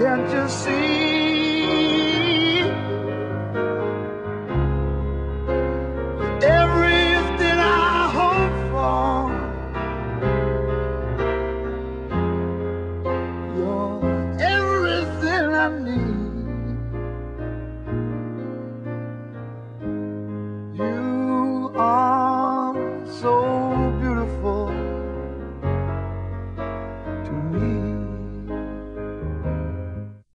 can't you see everything I hope for? You're.